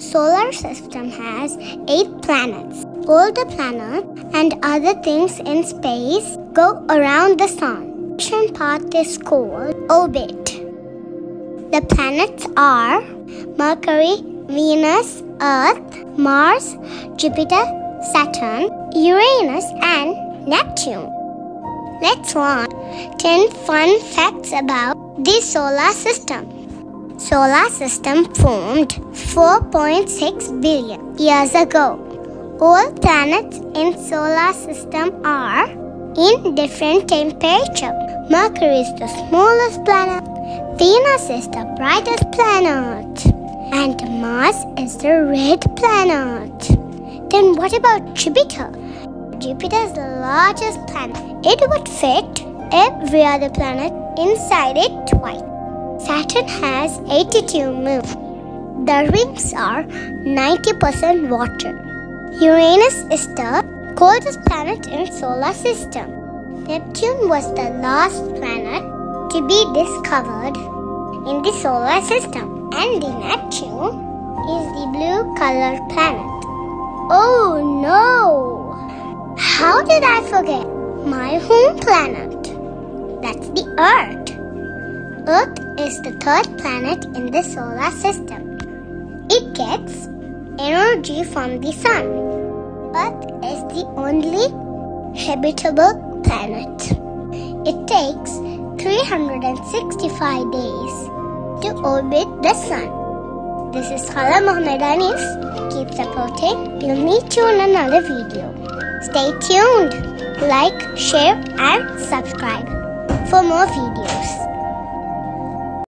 solar system has eight planets. All the planets and other things in space go around the sun. Mission part is called orbit. The planets are Mercury, Venus, Earth, Mars, Jupiter, Saturn, Uranus, and Neptune. Let's learn 10 fun facts about the solar system. Solar system formed 4.6 billion years ago. All planets in solar system are in different temperature. Mercury is the smallest planet. Venus is the brightest planet. And Mars is the red planet. Then what about Jupiter? Jupiter is the largest planet. It would fit every other planet inside it twice. Saturn has 82 moons. The rings are 90% water. Uranus is the coldest planet in solar system. Neptune was the last planet to be discovered in the solar system and the Neptune is the blue colored planet. Oh no! How did I forget my home planet? That's the Earth. Earth is the third planet in the solar system. It gets energy from the sun. Earth is the only habitable planet. It takes 365 days to orbit the sun. This is Halah Mohammed Anees. Keep supporting. We'll meet you in another video. Stay tuned. Like, share, and subscribe for more videos.